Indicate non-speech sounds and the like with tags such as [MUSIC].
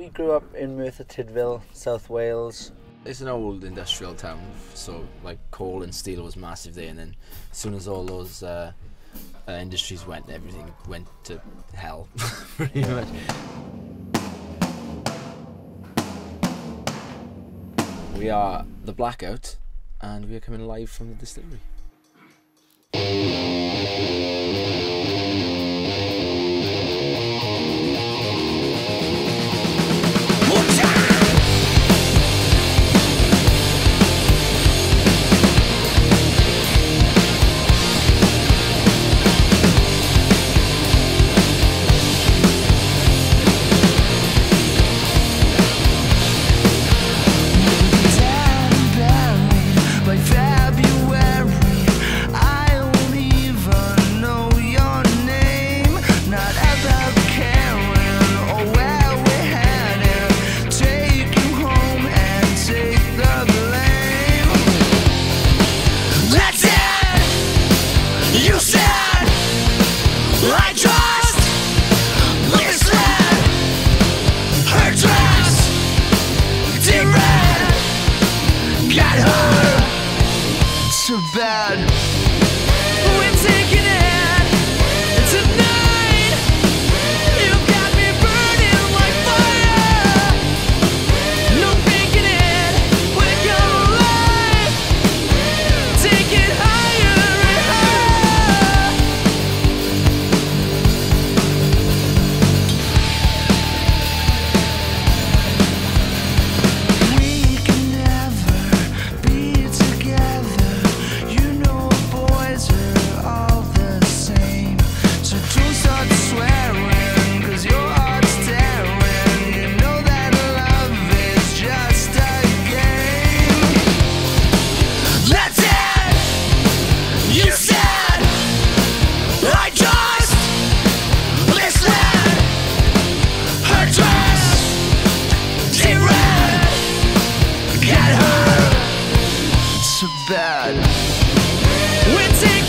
We grew up in Merthyr Tydfil, South Wales. It's an old industrial town, so like coal and steel was massive there, and then as soon as all those uh, uh, industries went, everything went to hell, [LAUGHS] pretty much. We are the Blackout, and we are coming live from the distillery. I just. Her dress, deep red, got her to bed. We're